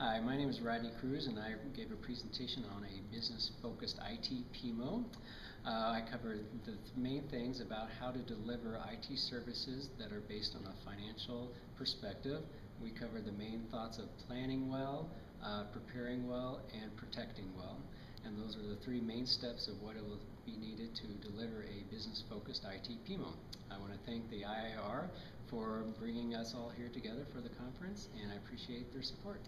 Hi, my name is Rodney Kruse, and I gave a presentation on a business-focused IT PMO. Uh, I covered the th- main things about how to deliver IT services that are based on a financial perspective. We covered the main thoughts of planning well, uh, preparing well, and protecting well. And those are the three main steps of what it will be needed to deliver a business-focused IT PMO. I want to thank the IIR for bringing us all here together for the conference, and I appreciate their support.